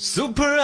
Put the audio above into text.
super